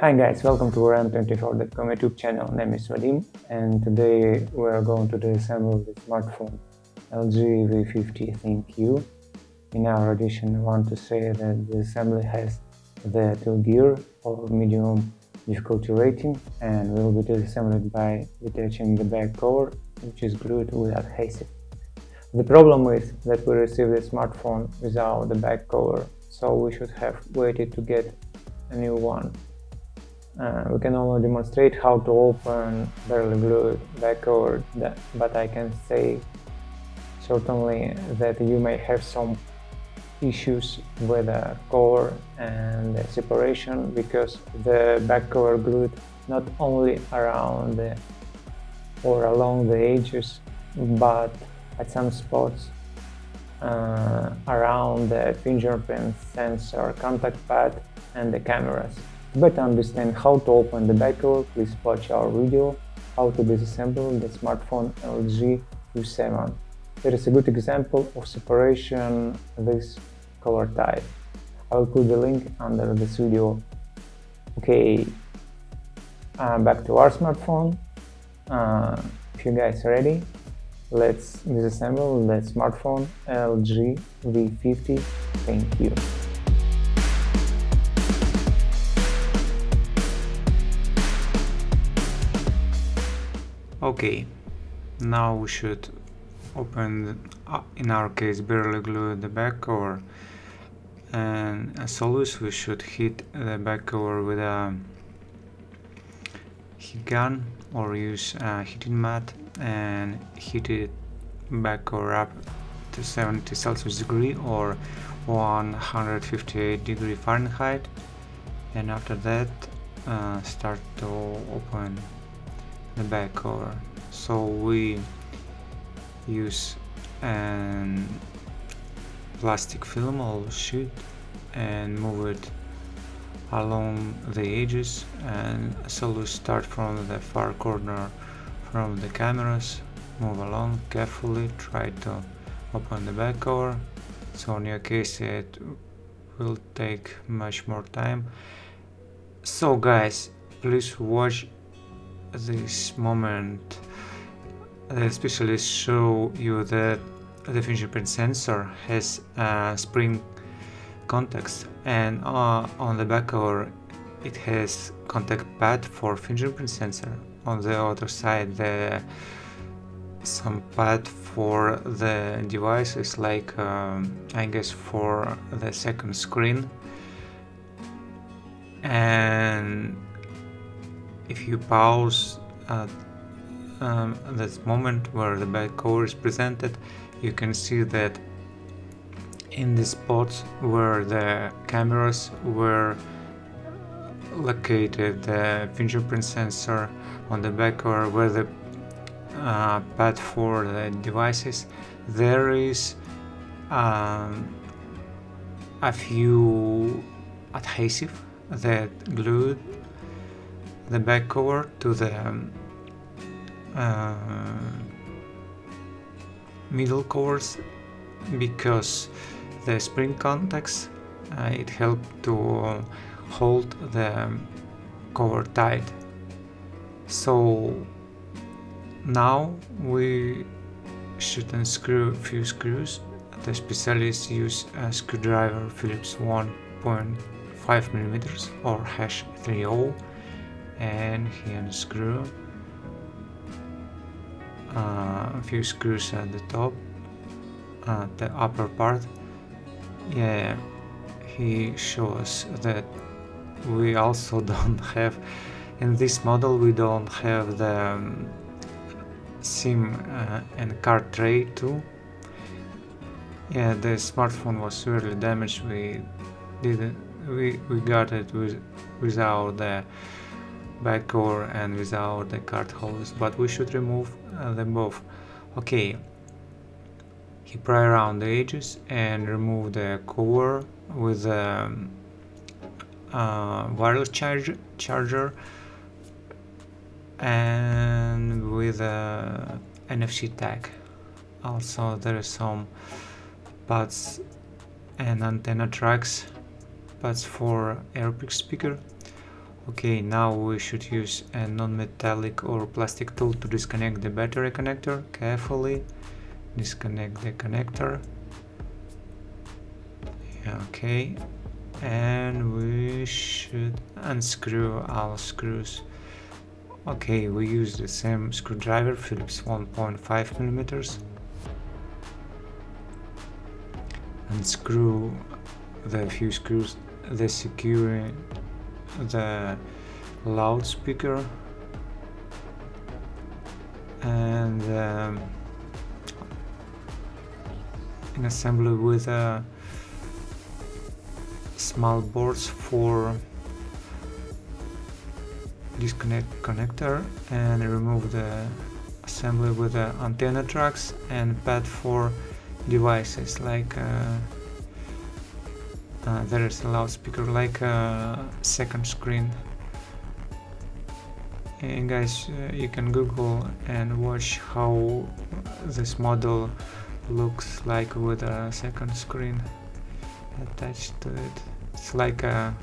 Hi guys, welcome to VRM24.com YouTube channel. Name is Vadim and today we are going to disassemble the smartphone LG V50 ThinQ. In our edition I want to say that the assembly has the 2 gear or medium difficulty rating and we will be disassembled by detaching the back cover which is glued with adhesive. The problem is that we received the smartphone without the back cover so we should have waited to get a new one. Uh, we can only demonstrate how to open barely glued back cover, but I can say certainly that you may have some issues with the cover and the separation because the back cover glued not only around the, or along the edges but at some spots uh, around the fingerprint sensor contact pad and the cameras. To better understand how to open the back please watch our video how to disassemble the smartphone LG Q7. There is a good example of separation this color type. I will put the link under this video. Okay, uh, back to our smartphone. Uh, if you guys are ready, let's disassemble the smartphone LG V50. Thank you. Okay, now we should open, uh, in our case, barely glue the back cover. And as always we should hit the back cover with a heat gun or use a heating mat and heat it back cover up to 70 Celsius degree or 158 degree Fahrenheit. And after that uh, start to open the back cover so we use an plastic film or sheet and move it along the edges. And so we start from the far corner from the cameras move along carefully try to open the back cover so in your case it will take much more time. So guys please watch this moment especially show you that the fingerprint sensor has a spring contacts and uh, on the back cover it has contact pad for fingerprint sensor. On the other side the some pad for the devices like um, I guess for the second screen. And if you pause at um, this moment where the back cover is presented you can see that in the spots where the cameras were located the fingerprint sensor on the back or where the uh, pad for the devices there is um, a few adhesive that glued the back cover to the um, uh, middle covers because the spring contacts uh, it helped to hold the cover tight. So now we should unscrew a few screws. The specialists use a screwdriver Phillips 1.5 millimeters or hash 30 and he unscrew uh, a few screws at the top uh, the upper part. Yeah he shows that we also don't have in this model we don't have the um, SIM uh, and card tray too. Yeah the smartphone was severely damaged. We didn't we, we got it with, without the back cover and without the card holders but we should remove uh, them both okay he pry around the edges and remove the cover with a um, uh, wireless charge, charger and with a NFC tag. Also there is some pads and antenna tracks, pads for earpiece speaker. Okay, now we should use a non-metallic or plastic tool to disconnect the battery connector. Carefully disconnect the connector. Okay, and we should unscrew our screws. Okay, we use the same screwdriver, Phillips 1.5 millimeters. Unscrew the few screws, the securing the loudspeaker. And um, an assembly with a small boards for disconnect connector and remove the assembly with the antenna tracks and pad for devices like uh, uh, there is a loudspeaker like a second screen. And guys uh, you can google and watch how this model looks like with a second screen attached to it. It's like a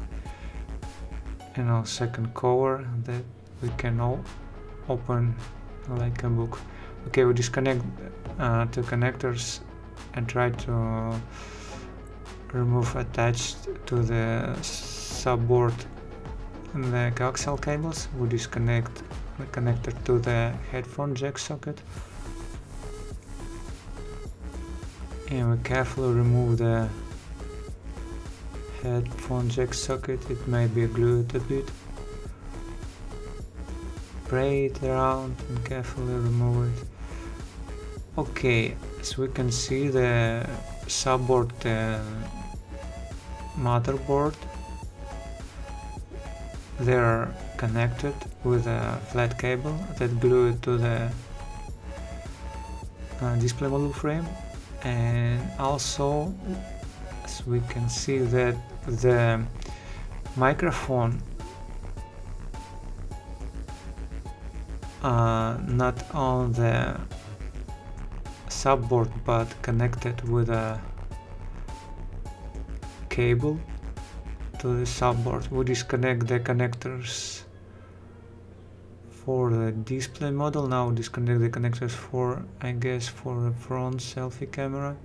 you know second cover that we can open like a book. Okay we disconnect uh, two connectors and try to remove attached to the subboard and the coaxial cables we disconnect the connector to the headphone jack socket. And we carefully remove the headphone jack socket. It may be glued a bit. Spray it around and carefully remove it. Okay as we can see the subboard motherboard. They're connected with a flat cable that glued to the uh, display module frame. And also as we can see that the microphone uh, not on the subboard but connected with a cable to the subboard. We disconnect the connectors for the display model. Now disconnect the connectors for, I guess, for the front selfie camera.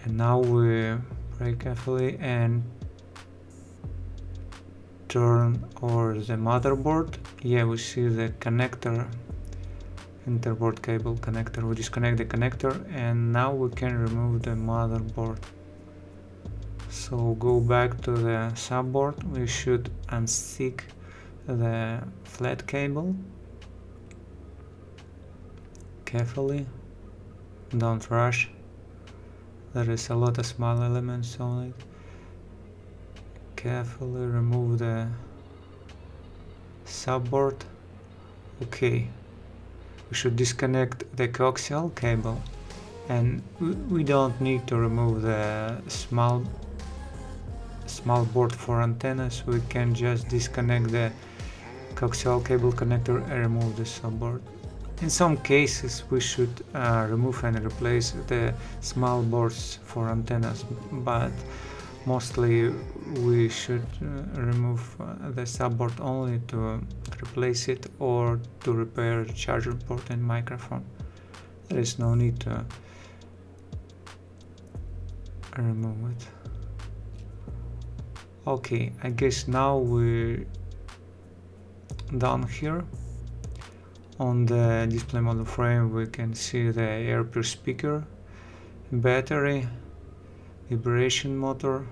And now we very carefully and turn over the motherboard. Yeah, we see the connector interboard cable connector. We disconnect the connector and now we can remove the motherboard. So go back to the subboard. We should unstick the flat cable carefully. Don't rush. There is a lot of small elements on it. Carefully remove the subboard. Okay, we should disconnect the coaxial cable. And we don't need to remove the small small board for antennas. We can just disconnect the coaxial cable connector and remove the subboard. In some cases we should uh, remove and replace the small boards for antennas but mostly we should uh, remove uh, the subboard only to replace it or to repair the charger port and microphone. There is no need to remove it. Okay I guess now we're done here. On the display module frame we can see the earpiece speaker battery vibration motor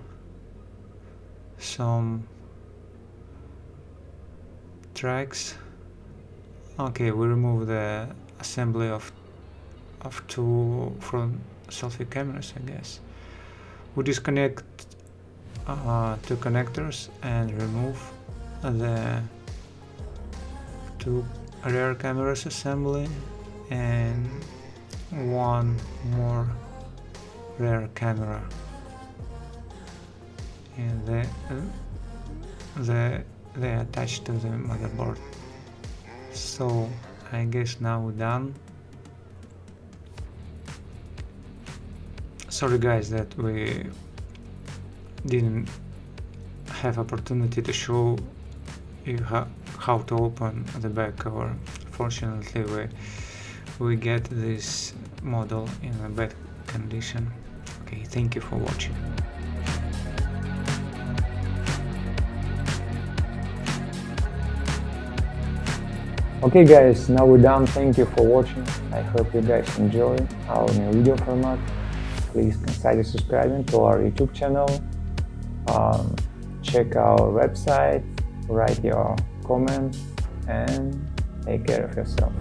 some tracks. Okay we remove the assembly of of two front selfie cameras I guess. We disconnect uh, two connectors and remove the two rear cameras assembly and one more rear camera and uh, they, they, they attached to the motherboard so I guess now done sorry guys that we didn't have opportunity to show you how, how to open the back cover. Fortunately, we we get this model in a bad condition. Thank you for watching. Okay guys, now we're done. Thank you for watching. I hope you guys enjoy our new video format. Please consider subscribing to our YouTube channel. Um, check our website, write your comments, and take care of yourself.